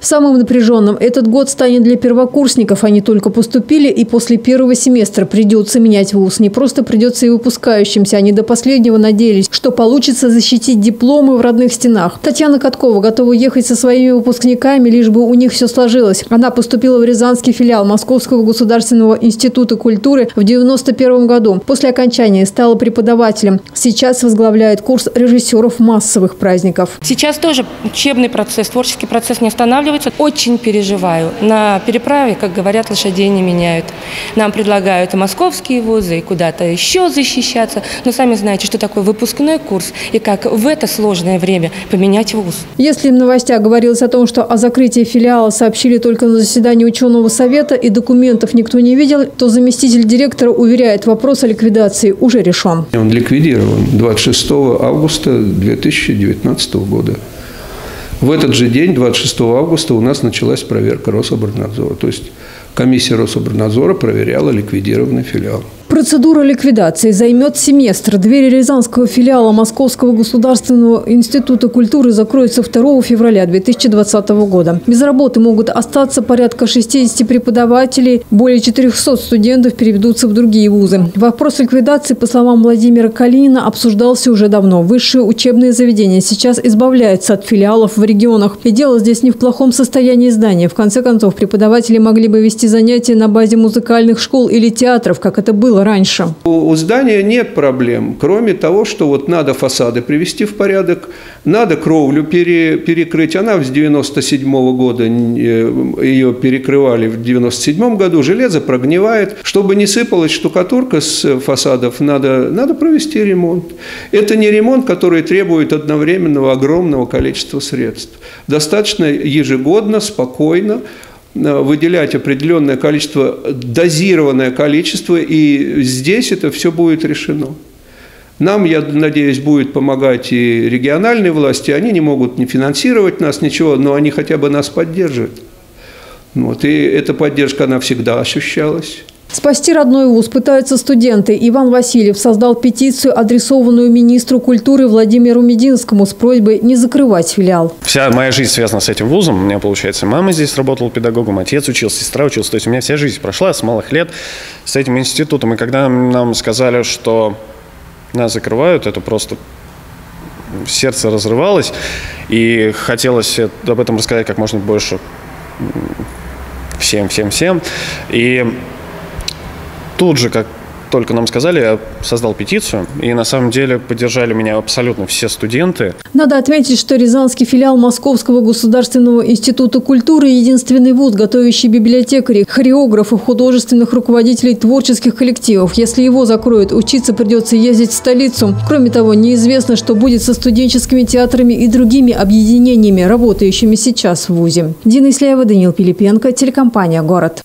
Самым напряженным этот год станет для первокурсников. Они только поступили, и после первого семестра придется менять вуз. Не просто придется и выпускающимся. Они до последнего надеялись, что получится защитить дипломы в родных стенах. Татьяна Каткова готова ехать со своими выпускниками, лишь бы у них все сложилось. Она поступила в Рязанский филиал Московского государственного института культуры в 91 году. После окончания стала преподавателем. Сейчас возглавляет курс режиссеров массовых праздников. Сейчас тоже учебный процесс, творческий процесс не останавливается останавливаться. Очень переживаю. На переправе, как говорят, лошадей не меняют. Нам предлагают и московские вузы, и куда-то еще защищаться. Но сами знаете, что такое выпускной курс и как в это сложное время поменять вуз. Если в новостях говорилось о том, что о закрытии филиала сообщили только на заседании ученого совета и документов никто не видел, то заместитель директора уверяет, вопрос о ликвидации уже решен. Он ликвидирован 26 августа 2019 года. В этот же день, 26 августа, у нас началась проверка Рособорнадзора. То есть комиссия Рособорнадзора проверяла ликвидированный филиал. Процедура ликвидации займет семестр. Двери Рязанского филиала Московского государственного института культуры закроются 2 февраля 2020 года. Без работы могут остаться порядка 60 преподавателей, более 400 студентов переведутся в другие вузы. Вопрос ликвидации, по словам Владимира Калинина, обсуждался уже давно. Высшие учебные заведения сейчас избавляются от филиалов в регионах. И дело здесь не в плохом состоянии здания. В конце концов, преподаватели могли бы вести занятия на базе музыкальных школ или театров, как это было было раньше? У здания нет проблем, кроме того, что вот надо фасады привести в порядок, надо кровлю пере, перекрыть. Она с 97 -го года, э, ее перекрывали в 97 году, железо прогнивает. Чтобы не сыпалась штукатурка с фасадов, надо, надо провести ремонт. Это не ремонт, который требует одновременного огромного количества средств. Достаточно ежегодно, спокойно выделять определенное количество, дозированное количество, и здесь это все будет решено. Нам, я надеюсь, будет помогать и региональные власти. Они не могут не финансировать нас, ничего, но они хотя бы нас поддерживают. Вот, и эта поддержка, она всегда ощущалась. Спасти родной вуз пытаются студенты. Иван Васильев создал петицию, адресованную министру культуры Владимиру Мединскому с просьбой не закрывать филиал. Вся моя жизнь связана с этим вузом. У меня, получается, мама здесь работала педагогом, отец учился, сестра учился. То есть у меня вся жизнь прошла с малых лет с этим институтом. И когда нам сказали, что нас закрывают, это просто сердце разрывалось. И хотелось об этом рассказать как можно больше всем, всем, всем. И тут же, как только нам сказали, я создал петицию, и на самом деле поддержали меня абсолютно все студенты. Надо отметить, что Рязанский филиал Московского государственного института культуры – единственный вуз, готовящий библиотекарей, хореографов, художественных руководителей творческих коллективов. Если его закроют, учиться придется ездить в столицу. Кроме того, неизвестно, что будет со студенческими театрами и другими объединениями, работающими сейчас в вузе. Дина Исляева, Данил Пилипенко, телекомпания «Город».